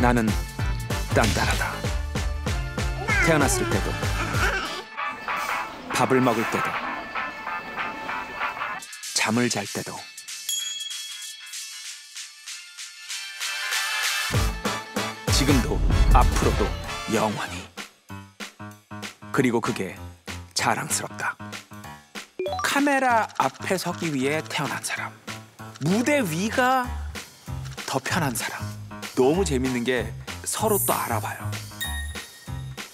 나는 딴따라다. 태어났을 때도, 밥을 먹을 때도, 잠을 잘 때도, 지금도 앞으로도 영원히. 그리고 그게 자랑스럽다. 카메라 앞에 서기 위해 태어난 사람. 무대 위가 더 편한 사람. 너무 재밌는 게 서로 또 알아봐요.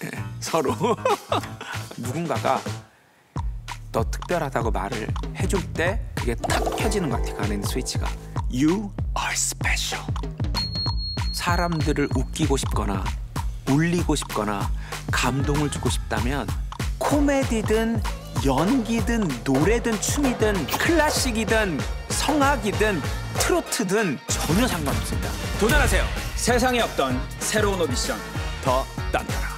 예, 서로 누군가가 너 특별하다고 말을 해줄 때 그게 탁 켜지는 것 같아 가는 스위치가 You are special. 사람들을 웃기고 싶거나 울리고 싶거나 감동을 주고 싶다면 코미디든 연기든 노래든 춤이든 클래식이든 성악이든 트로트든 전혀 상관없습니다. 도전하세요. 세상에 없던 새로운 오디션 더 딴따라.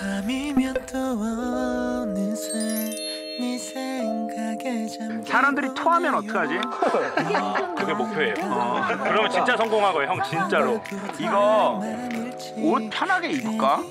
밤이면 또 어느새 네 생각에 잠겨 사람들이 토하면 어떡하지? 그게 목표예요. 그러면 진짜 성공하고요, 형 진짜로. 이거 옷 편하게 입을까?